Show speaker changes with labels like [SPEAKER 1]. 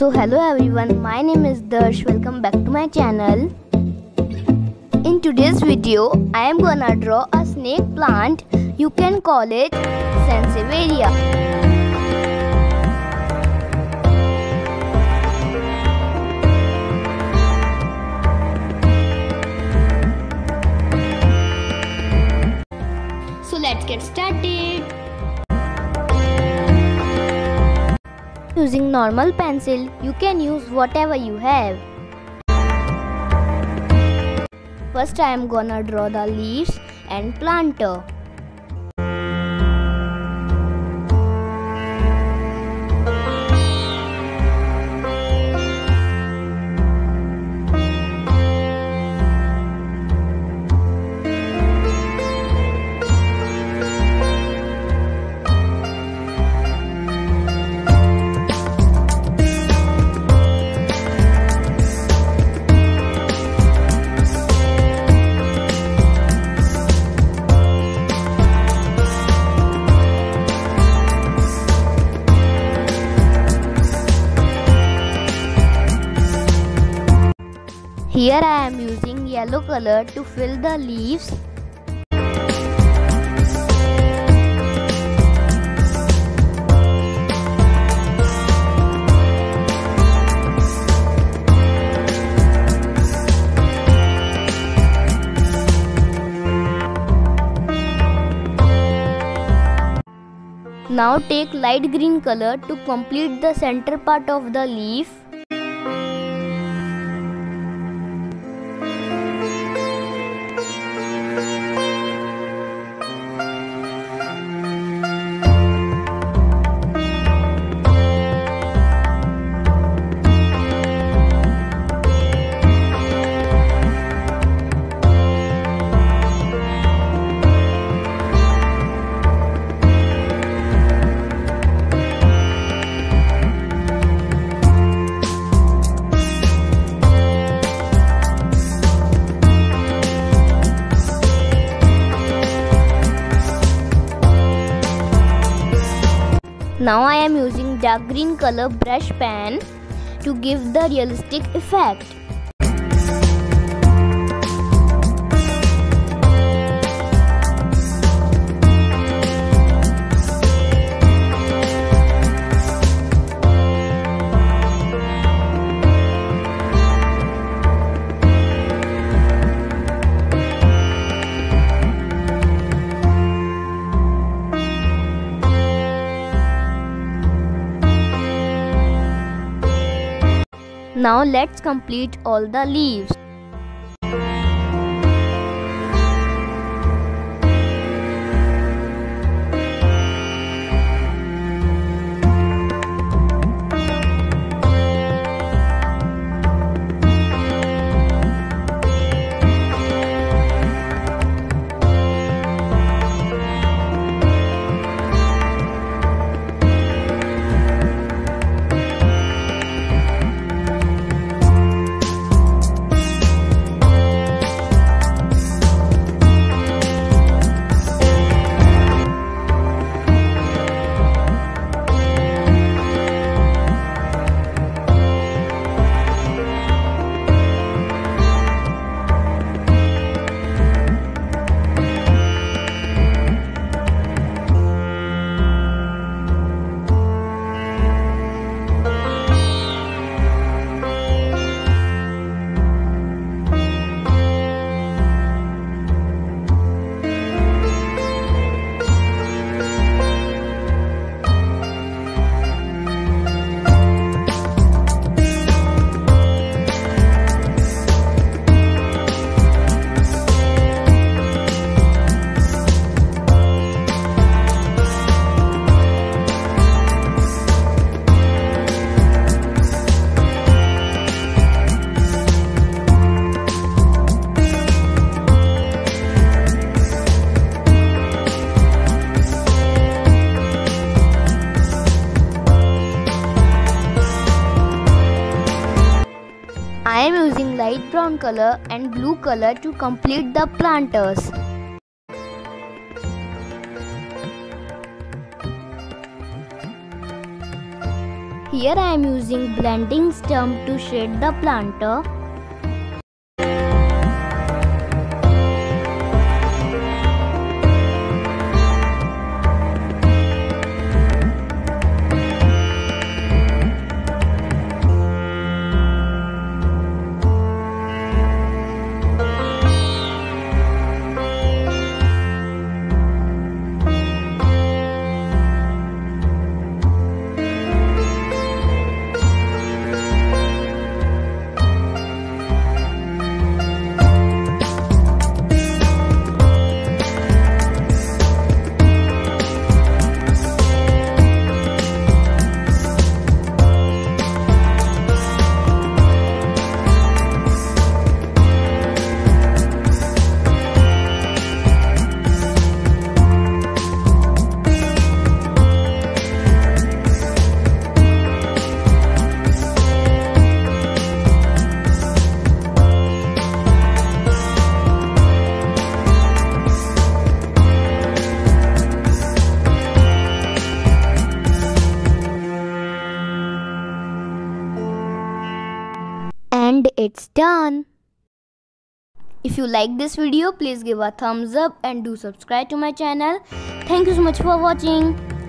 [SPEAKER 1] So hello everyone, my name is Darsh. Welcome back to my channel. In today's video, I am gonna draw a snake plant. You can call it Sansevieria. So let's get started. Using normal pencil, you can use whatever you have. First I am gonna draw the leaves and planter. Here I am using yellow color to fill the leaves. Now take light green color to complete the center part of the leaf. Now I am using dark green color brush pen to give the realistic effect. Now let's complete all the leaves. Light brown color and blue color to complete the planters. here I am using blending stump to shade the planter. And it's done. If you like this video, please give a thumbs up and do subscribe to my channel. Thank you so much for watching.